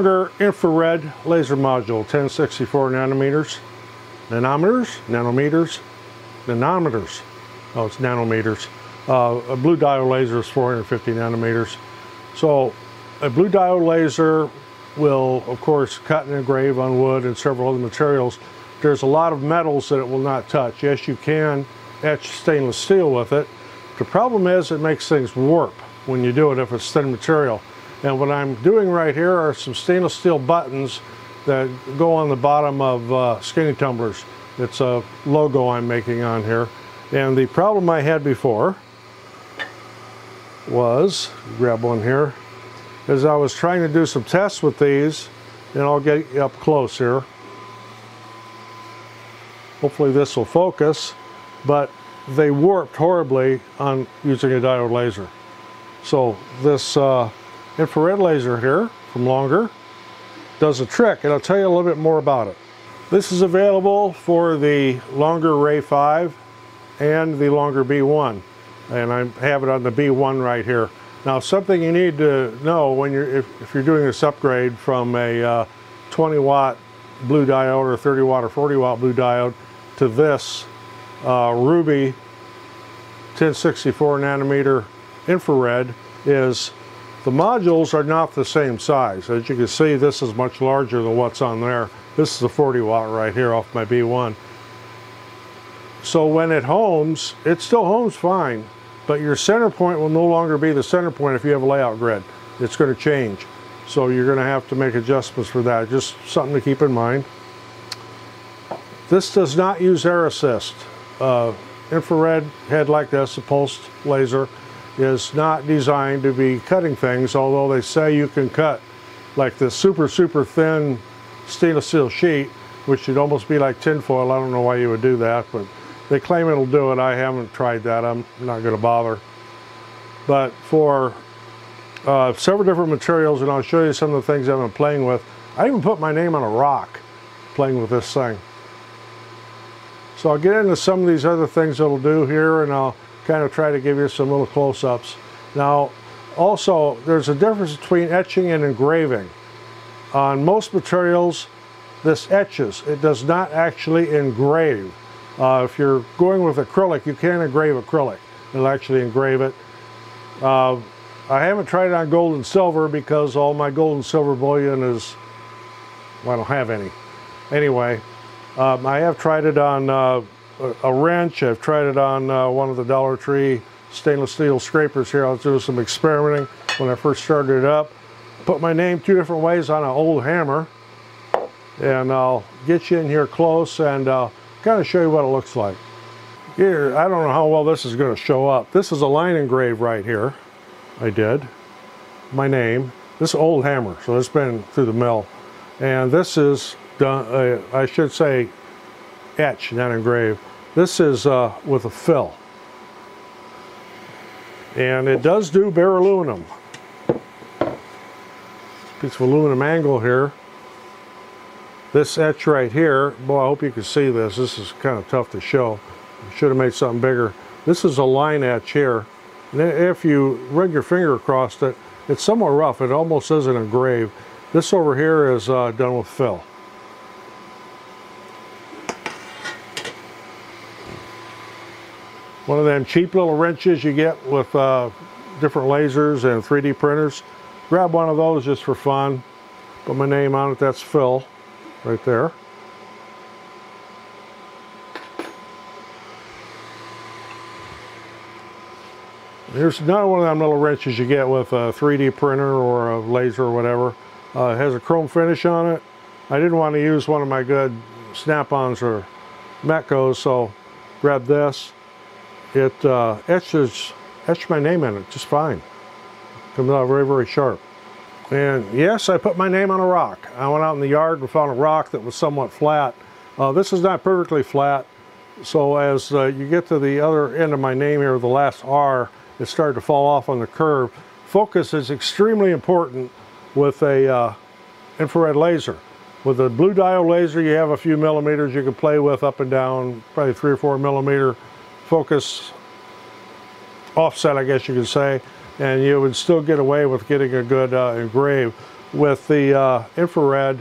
longer infrared laser module, 1064 nanometers, nanometers, nanometers, nanometers. Oh, it's nanometers. Uh, a blue diode laser is 450 nanometers. So a blue diode laser will, of course, cut and engrave on wood and several other materials. There's a lot of metals that it will not touch. Yes, you can etch stainless steel with it. The problem is it makes things warp when you do it if it's thin material. And what I'm doing right here are some stainless steel buttons that go on the bottom of uh, skinny tumblers. It's a logo I'm making on here. And the problem I had before was, grab one here, is I was trying to do some tests with these and I'll get up close here. Hopefully this will focus, but they warped horribly on using a diode laser. So this uh, infrared laser here from Longer does a trick and I'll tell you a little bit more about it. This is available for the Longer Ray 5 and the Longer B1 and I have it on the B1 right here. Now something you need to know when you're if, if you're doing this upgrade from a uh, 20 watt blue diode or 30 watt or 40 watt blue diode to this uh, Ruby 1064 nanometer infrared is the modules are not the same size. As you can see, this is much larger than what's on there. This is a 40 watt right here off my B1. So when it homes, it still homes fine, but your center point will no longer be the center point if you have a layout grid. It's going to change. So you're going to have to make adjustments for that. Just something to keep in mind. This does not use air assist. Uh, infrared head like this, a pulsed laser, is not designed to be cutting things, although they say you can cut like this super, super thin stainless steel sheet, which would almost be like tinfoil. I don't know why you would do that, but they claim it'll do it. I haven't tried that. I'm not going to bother. But for uh, several different materials, and I'll show you some of the things I've been playing with. I even put my name on a rock playing with this thing. So I'll get into some of these other things it'll do here, and I'll kind of try to give you some little close-ups. Now, also, there's a difference between etching and engraving. On most materials, this etches. It does not actually engrave. Uh, if you're going with acrylic, you can engrave acrylic. It'll actually engrave it. Uh, I haven't tried it on gold and silver because all my gold and silver bullion is, well, I don't have any. Anyway, um, I have tried it on uh, a wrench. I've tried it on uh, one of the Dollar Tree stainless steel scrapers here. I was doing some experimenting when I first started it up. Put my name two different ways on an old hammer. And I'll get you in here close and uh, kind of show you what it looks like. Here, I don't know how well this is going to show up. This is a line engrave right here. I did. My name. This is old hammer, so it's been through the mill. And this is done, uh, I should say etch, not engrave. This is uh, with a fill. And it does do bare aluminum. Piece of aluminum angle here. This etch right here, boy, I hope you can see this. This is kind of tough to show. Should have made something bigger. This is a line etch here. And if you run your finger across it, it's somewhat rough. It almost isn't engraved. This over here is uh, done with fill. One of them cheap little wrenches you get with uh, different lasers and 3D printers. Grab one of those just for fun. Put my name on it, that's fill, right there. Here's another one of them little wrenches you get with a 3D printer or a laser or whatever. Uh, it has a chrome finish on it. I didn't want to use one of my good Snap-ons or Matcos, so grab this. It uh, etches, etched my name in it just fine. Comes out very, very sharp. And yes, I put my name on a rock. I went out in the yard and found a rock that was somewhat flat. Uh, this is not perfectly flat, so as uh, you get to the other end of my name here, the last R, it started to fall off on the curve. Focus is extremely important with a uh, infrared laser. With a blue diode laser, you have a few millimeters you can play with up and down, probably three or four millimeter focus offset, I guess you could say, and you would still get away with getting a good uh, engrave. with the uh, infrared,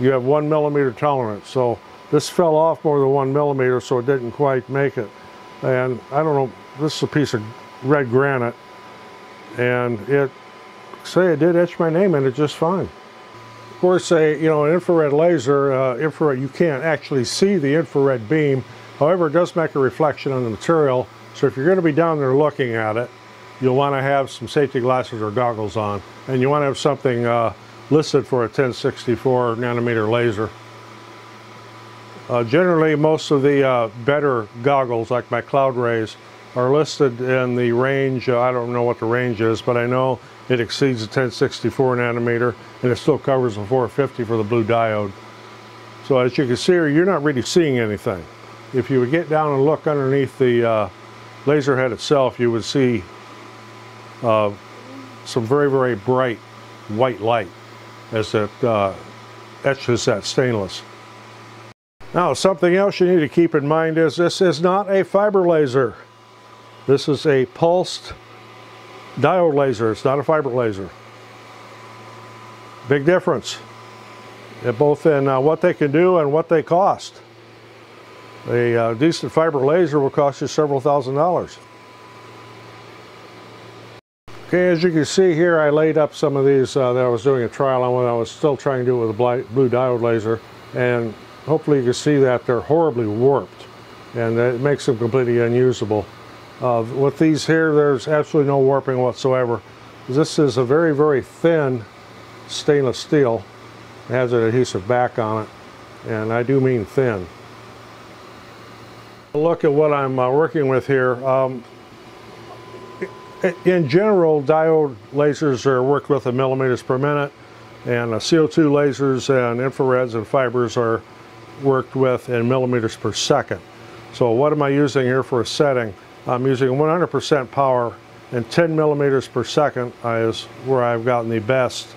you have one millimeter tolerance. So this fell off more than one millimeter, so it didn't quite make it. And I don't know, this is a piece of red granite, and it, say it did etch my name in it just fine. Of course, a you know an infrared laser, uh, infrared you can't actually see the infrared beam. However, it does make a reflection on the material. So if you're going to be down there looking at it, you'll want to have some safety glasses or goggles on, and you want to have something uh, listed for a 1064 nanometer laser. Uh, generally, most of the uh, better goggles, like my Cloudrays, are listed in the range, uh, I don't know what the range is, but I know it exceeds the 1064 nanometer, and it still covers the 450 for the blue diode. So as you can see here, you're not really seeing anything. If you would get down and look underneath the uh, laser head itself, you would see uh, some very, very bright white light as it uh, etches that stainless. Now, something else you need to keep in mind is this is not a fiber laser. This is a pulsed diode laser. It's not a fiber laser. Big difference, both in uh, what they can do and what they cost. A uh, decent fiber laser will cost you several thousand dollars. Okay, as you can see here, I laid up some of these uh, that I was doing a trial on when I was still trying to do it with a blue diode laser. And hopefully you can see that they're horribly warped and it makes them completely unusable. Uh, with these here, there's absolutely no warping whatsoever. This is a very, very thin stainless steel. It has an adhesive back on it, and I do mean thin. Look at what I'm uh, working with here. Um, in general, diode lasers are worked with in millimeters per minute, and uh, CO2 lasers and infrareds and fibers are worked with in millimeters per second. So what am I using here for a setting? I'm using 100% power and 10 millimeters per second is where I've gotten the best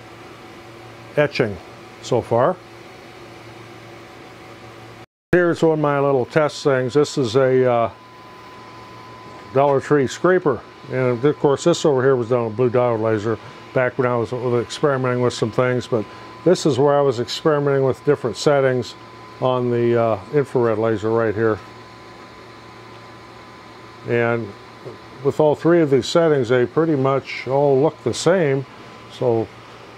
etching so far. Here's one of my little test things. This is a uh, Dollar Tree scraper. And of course this over here was done with blue diode laser back when I was experimenting with some things. But this is where I was experimenting with different settings on the uh, infrared laser right here. And with all three of these settings, they pretty much all look the same. So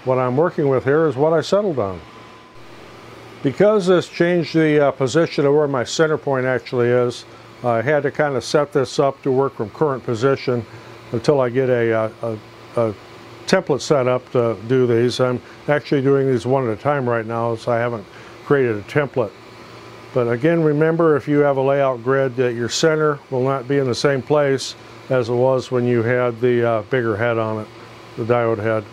what I'm working with here is what I settled on. Because this changed the uh, position of where my center point actually is, I had to kind of set this up to work from current position until I get a, uh, a, a template set up to do these. I'm actually doing these one at a time right now, so I haven't created a template. But again, remember if you have a layout grid that your center will not be in the same place as it was when you had the uh, bigger head on it, the diode head.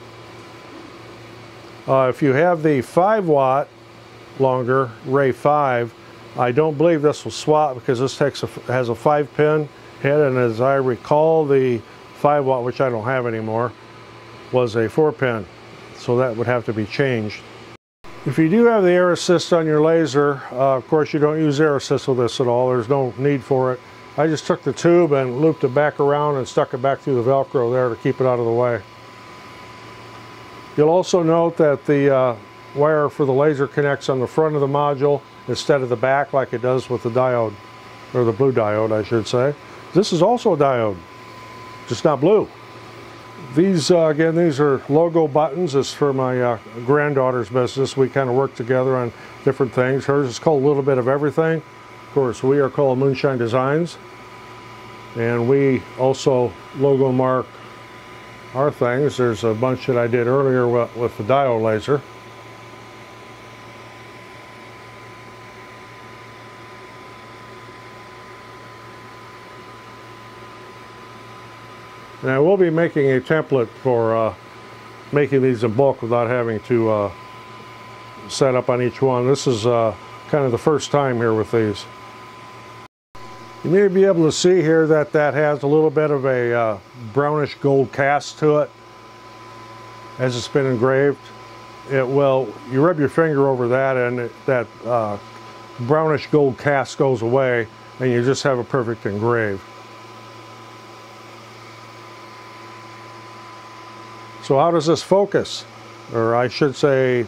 Uh, if you have the 5 watt longer Ray 5, I don't believe this will swap because this takes a, has a 5 pin head and as I recall the 5 watt, which I don't have anymore, was a 4 pin. So that would have to be changed. If you do have the air assist on your laser, uh, of course you don't use air assist with this at all. There's no need for it. I just took the tube and looped it back around and stuck it back through the Velcro there to keep it out of the way. You'll also note that the uh, wire for the laser connects on the front of the module instead of the back like it does with the diode, or the blue diode I should say. This is also a diode, just not blue. These, uh, again, these are logo buttons. Is for my uh, granddaughter's business. We kind of work together on different things. Hers is called A Little Bit of Everything. Of course, we are called Moonshine Designs. And we also logo mark our things. There's a bunch that I did earlier with the diode laser. And I will be making a template for uh, making these in bulk without having to uh, set up on each one. This is uh, kind of the first time here with these. You may be able to see here that that has a little bit of a uh, brownish gold cast to it as it's been engraved. It will, you rub your finger over that and it, that uh, brownish gold cast goes away and you just have a perfect engrave. So how does this focus? or I should say,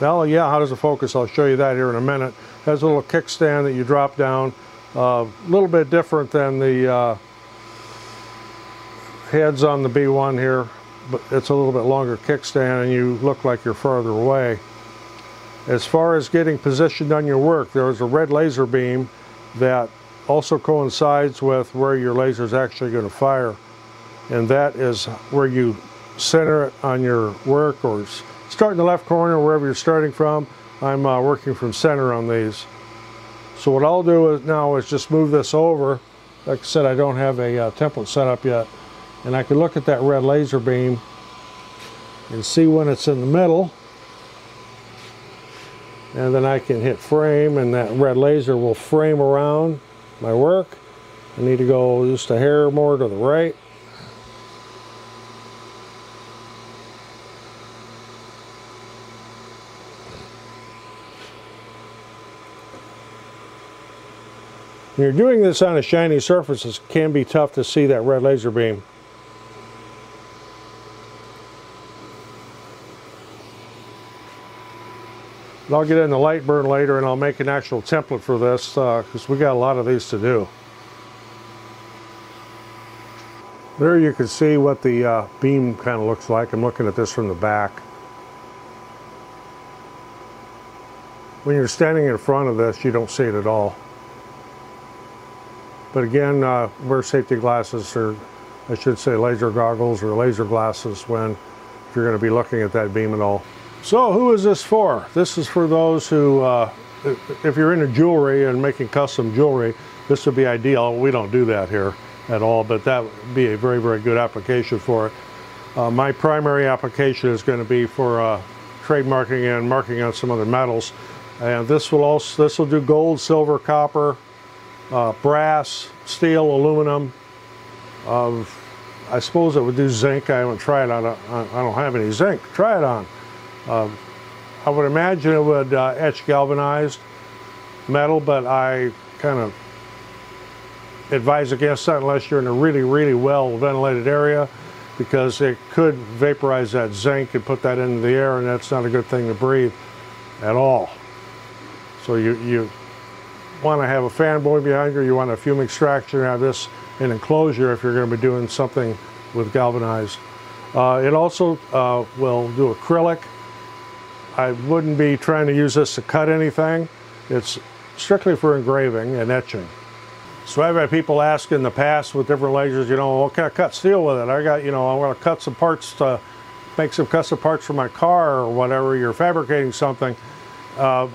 well, yeah, how does it focus? I'll show you that here in a minute. It has a little kickstand that you drop down. A uh, little bit different than the uh, heads on the B1 here, but it's a little bit longer kickstand and you look like you're farther away. As far as getting positioned on your work, there's a red laser beam that also coincides with where your laser is actually going to fire. And that is where you center it on your work or start in the left corner wherever you're starting from. I'm uh, working from center on these. So what I'll do is now is just move this over. Like I said, I don't have a uh, template set up yet. And I can look at that red laser beam and see when it's in the middle. And then I can hit frame and that red laser will frame around my work. I need to go just a hair more to the right. When you're doing this on a shiny surface, it can be tough to see that red laser beam. I'll get in the LightBurn later and I'll make an actual template for this because uh, we got a lot of these to do. There you can see what the uh, beam kind of looks like. I'm looking at this from the back. When you're standing in front of this, you don't see it at all. But again, uh, wear safety glasses or I should say laser goggles or laser glasses when you're going to be looking at that beam at all. So who is this for? This is for those who, uh, if you're into jewelry and making custom jewelry, this would be ideal. We don't do that here at all, but that would be a very, very good application for it. Uh, my primary application is going to be for uh, trademarking and marking on some other metals. And this will also, this will do gold, silver, copper, uh, brass, steel, aluminum. Uh, I suppose it would do zinc. I haven't tried on. A, I don't have any zinc. Try it on. Uh, I would imagine it would uh, etch galvanized metal, but I kind of advise against that unless you're in a really, really well ventilated area because it could vaporize that zinc and put that into the air and that's not a good thing to breathe at all. So you, you want to have a fan blowing behind you, you want a fume extraction, have this in enclosure if you're going to be doing something with galvanized. Uh, it also uh, will do acrylic. I wouldn't be trying to use this to cut anything. It's strictly for engraving and etching. So I've had people ask in the past with different lasers, you know, what can I cut steel with it? I got, you know, I want to cut some parts to make some custom parts for my car or whatever. You're fabricating something. Uh,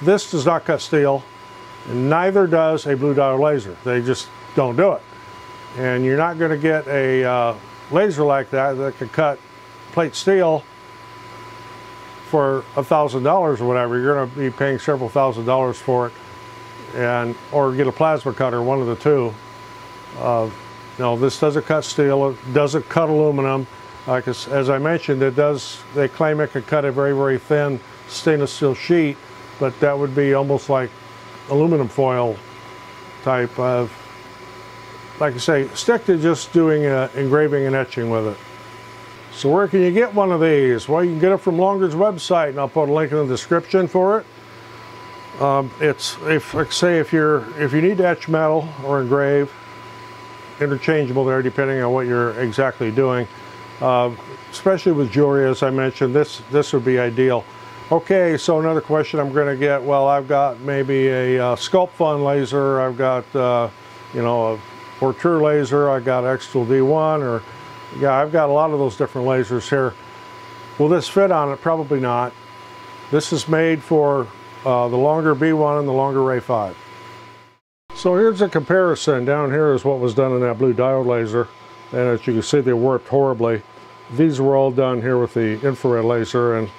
this does not cut steel. And neither does a blue diode laser. They just don't do it. And you're not going to get a uh, laser like that that can cut plate steel for a thousand dollars or whatever. You're going to be paying several thousand dollars for it, and or get a plasma cutter, one of the two. Uh, no, this doesn't cut steel. It doesn't cut aluminum. Like as, as I mentioned, it does. They claim it can cut a very very thin stainless steel sheet, but that would be almost like aluminum foil type of, like I say, stick to just doing uh, engraving and etching with it. So where can you get one of these? Well, you can get it from Longer's website, and I'll put a link in the description for it. Um, it's, if like say, if you're if you need to etch metal or engrave, interchangeable there depending on what you're exactly doing. Uh, especially with jewelry, as I mentioned, this this would be ideal. Okay, so another question I'm going to get, well, I've got maybe a uh, Sculpfun laser, I've got, uh, you know, a Portrue laser, I've got Xtool D1, or, yeah, I've got a lot of those different lasers here. Will this fit on it? Probably not. This is made for uh, the longer B1 and the longer Ray 5. So here's a comparison. Down here is what was done in that blue diode laser. And as you can see, they warped horribly. These were all done here with the infrared laser. and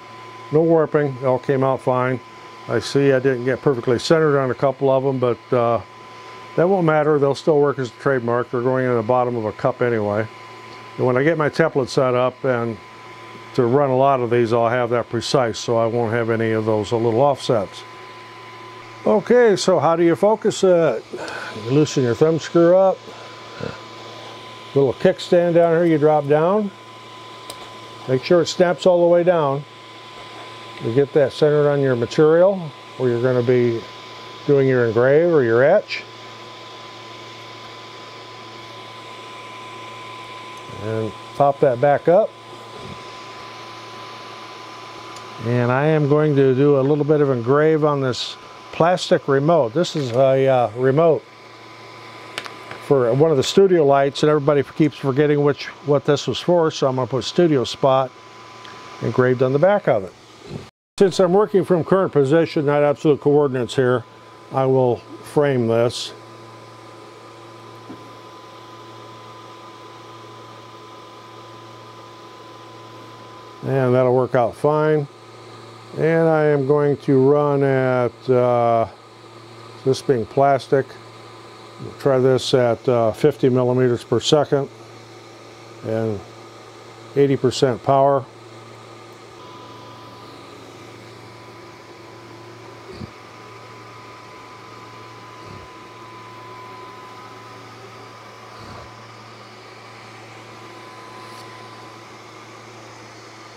no warping, all came out fine. I see I didn't get perfectly centered on a couple of them, but uh, that won't matter. They'll still work as a trademark. They're going in the bottom of a cup anyway. And when I get my template set up and to run a lot of these, I'll have that precise, so I won't have any of those little offsets. Okay, so how do you focus it? You loosen your thumb screw up. Little kickstand down here you drop down. Make sure it snaps all the way down. You get that centered on your material where you're going to be doing your engrave or your etch. And pop that back up. And I am going to do a little bit of engrave on this plastic remote. This is a uh, remote for one of the studio lights and everybody keeps forgetting which what this was for so I'm going to put studio spot engraved on the back of it. Since I'm working from current position not absolute coordinates here I will frame this. And that'll work out fine. And I am going to run at uh, this being plastic? We'll try this at uh, 50 millimeters per second and 80% power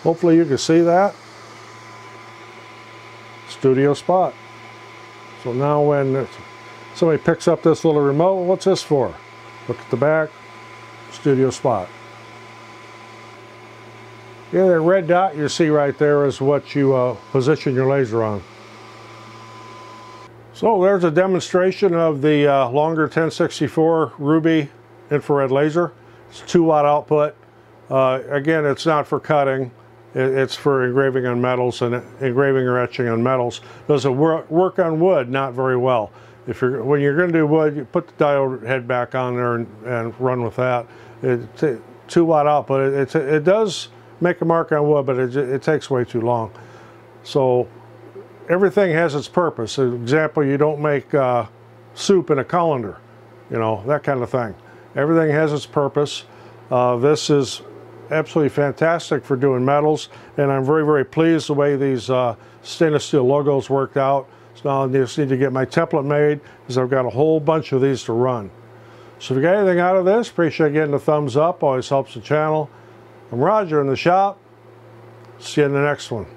Hopefully you can see that. Studio spot. So now when somebody picks up this little remote, what's this for? Look at the back, studio spot. Yeah, that red dot you see right there is what you uh, position your laser on. So there's a demonstration of the uh, longer 1064 Ruby infrared laser. It's 2 watt output. Uh, again, it's not for cutting. It's for engraving on metals and engraving or etching on metals. Does it work on wood? Not very well. If you're when you're going to do wood, you put the diode head back on there and, and run with that. It's two watt output. It, it, it does make a mark on wood, but it, it takes way too long. So everything has its purpose. For example, you don't make uh, soup in a colander, you know, that kind of thing. Everything has its purpose. Uh, this is absolutely fantastic for doing metals and I'm very very pleased the way these uh, stainless steel logos worked out. So now I just need to get my template made because I've got a whole bunch of these to run. So if you got anything out of this appreciate getting a thumbs up always helps the channel. I'm Roger in the shop. See you in the next one